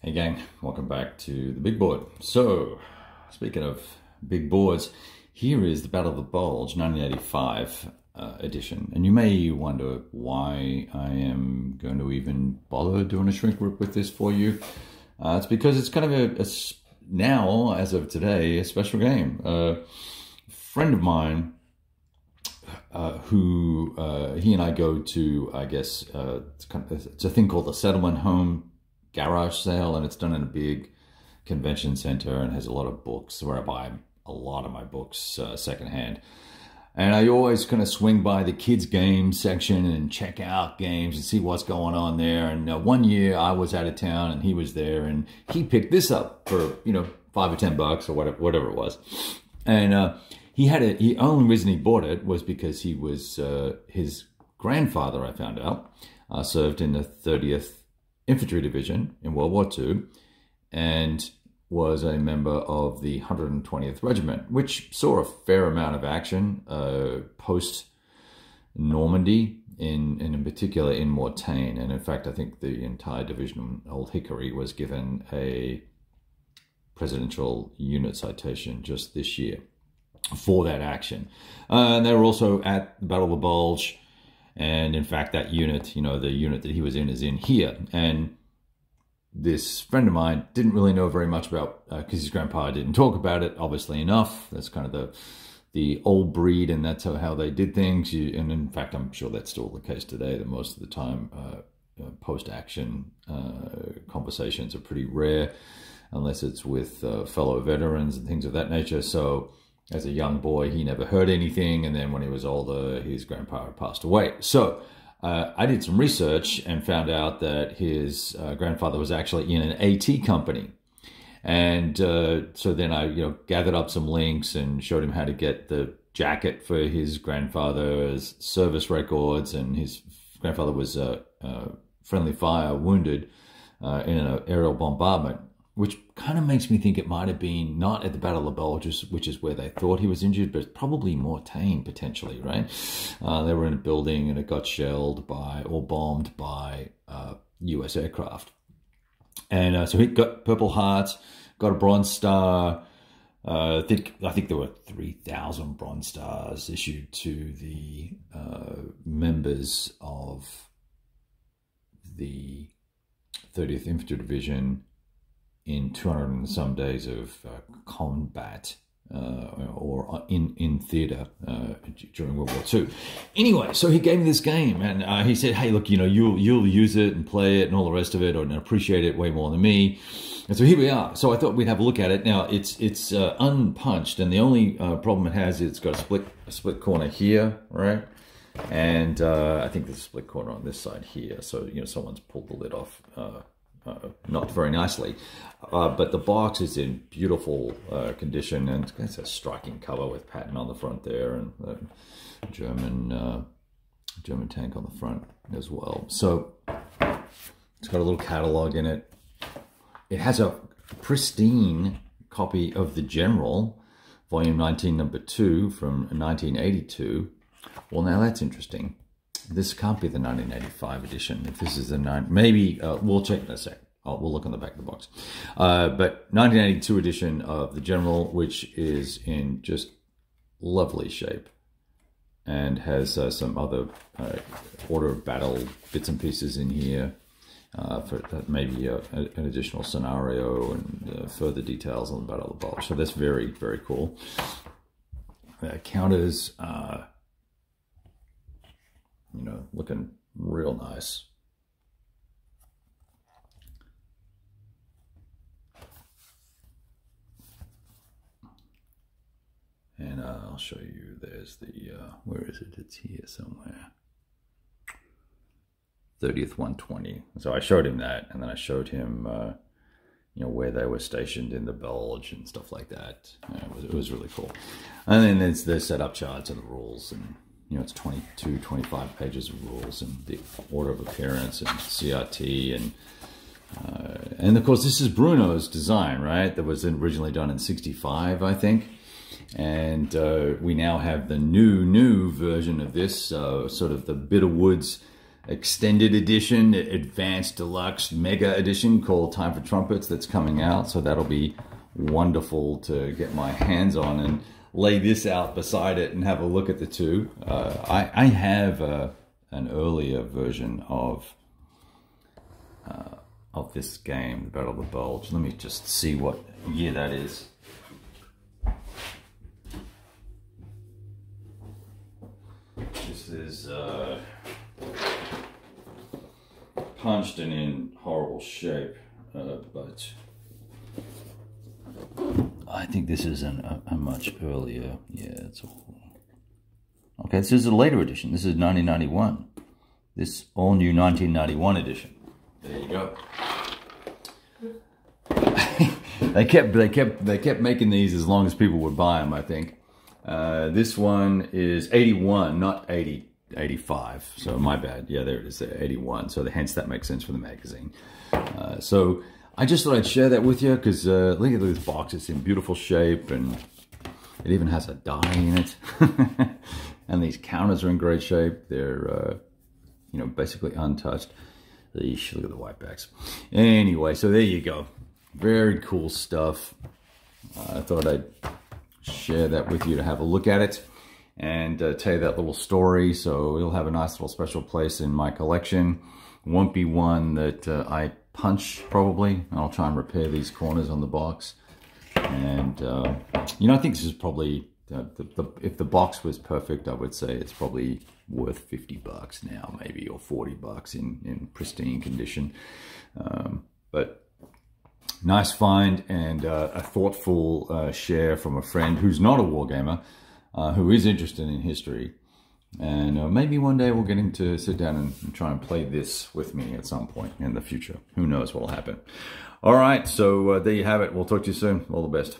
Hey gang, welcome back to the big board. So, speaking of big boards, here is the Battle of the Bulge 1985 uh, edition. And you may wonder why I am going to even bother doing a shrink wrap with this for you. Uh, it's because it's kind of a, a, now, as of today, a special game. A friend of mine uh, who uh, he and I go to, I guess, uh, it's, kind of, it's a thing called the Settlement Home garage sale and it's done in a big convention center and has a lot of books where I buy a lot of my books uh, secondhand. And I always kind of swing by the kids' games section and check out games and see what's going on there. And uh, one year I was out of town and he was there and he picked this up for, you know, five or 10 bucks or whatever, whatever it was. And uh, he had it, the only reason he bought it was because he was, uh, his grandfather, I found out, uh, served in the 30th Infantry Division in World War II and was a member of the 120th Regiment, which saw a fair amount of action uh, post Normandy, in, in particular in Mortain. And in fact, I think the entire division, Old Hickory, was given a presidential unit citation just this year for that action. Uh, and they were also at the Battle of the Bulge and in fact, that unit, you know, the unit that he was in is in here. And this friend of mine didn't really know very much about, because uh, his grandpa didn't talk about it, obviously enough. That's kind of the the old breed, and that's how, they did things. You, and in fact, I'm sure that's still the case today, that most of the time, uh, uh, post-action uh, conversations are pretty rare, unless it's with uh, fellow veterans and things of that nature. So as a young boy, he never heard anything. And then when he was older, his grandpa passed away. So uh, I did some research and found out that his uh, grandfather was actually in an AT company. And uh, so then I, you know, gathered up some links and showed him how to get the jacket for his grandfather's service records. And his grandfather was uh, uh, friendly fire wounded uh, in an aerial bombardment which kind of makes me think it might have been not at the Battle of Bulges, which is where they thought he was injured, but probably Mortain potentially, right? Uh, they were in a building and it got shelled by or bombed by uh, U.S. aircraft, and uh, so he got Purple Heart, got a Bronze Star. Uh, I think I think there were three thousand Bronze Stars issued to the uh, members of the 30th Infantry Division in 200 and some days of uh, combat uh, or in in theatre uh, during World War II. Anyway, so he gave me this game, and uh, he said, "Hey, look, you know, you'll you'll use it and play it and all the rest of it, and appreciate it way more than me." And so here we are. So I thought we'd have a look at it. Now it's it's uh, unpunched, and the only uh, problem it has is it's got a split a split corner here, right? And I think there's a split corner on this side here. So you know, someone's pulled the lid off uh, not very nicely. Uh, but the box is in beautiful uh, condition and it's a striking cover with pattern on the front there and the German uh, German tank on the front as well. So it's got a little catalog in it. It has a pristine copy of the General, volume 19, number 2 from 1982. Well, now that's interesting this can't be the 1985 edition. If this is the nine, maybe uh, we'll check in a sec. Oh, we'll look on the back of the box. Uh, but 1982 edition of the General, which is in just lovely shape and has uh, some other uh, order of battle bits and pieces in here uh, for maybe a, a, an additional scenario and uh, further details on the Battle of the Bulge. So that's very, very cool. counters you know, looking real nice. And uh, I'll show you, there's the, uh, where is it? It's here somewhere. 30th 120. So I showed him that, and then I showed him, uh, you know, where they were stationed in the Bulge and stuff like that. it, was, it was really cool. And then there's the setup charts and the rules and you know, it's 22, 25 pages of rules and the order of appearance and CRT and uh, and of course this is Bruno's design, right? That was originally done in 65, I think. And uh, we now have the new, new version of this, uh, sort of the Bitter Woods extended edition, advanced deluxe mega edition called Time for Trumpets that's coming out. So that'll be wonderful to get my hands on and lay this out beside it and have a look at the two. Uh, I, I have uh, an earlier version of uh, of this game, the Battle of the Bulge. Let me just see what year that is. This is uh, punched and in horrible shape, uh, but I think this is an, a, a, much earlier. Yeah, it's a. Okay, this is a later edition. This is 1991. This all new 1991 edition. There you go. they kept they kept they kept making these as long as people would buy them. I think. Uh, this one is 81, not 80, 85. So my bad. Yeah, there it is, 81. So the, hence that makes sense for the magazine. Uh, so I just thought I'd share that with you because uh, look at this box. It's in beautiful shape and it even has a die in it. and these counters are in great shape. They're, uh, you know, basically untouched. Eesh, look at the white backs. Anyway, so there you go. Very cool stuff. Uh, I thought I'd share that with you to have a look at it and uh, tell you that little story. So it'll have a nice little special place in my collection. Won't be one that uh, I punch probably. I'll try and repair these corners on the box. And, uh, you know, I think this is probably, uh, the, the, if the box was perfect, I would say it's probably worth 50 bucks now, maybe, or 40 bucks in, in pristine condition. Um, but nice find and uh, a thoughtful uh, share from a friend who's not a wargamer, uh, who is interested in history. And uh, maybe one day we'll get him to sit down and, and, try and play this with me at some point in the future. Who knows what will happen. All right, so uh, there you have it. We'll talk to you soon. All the best.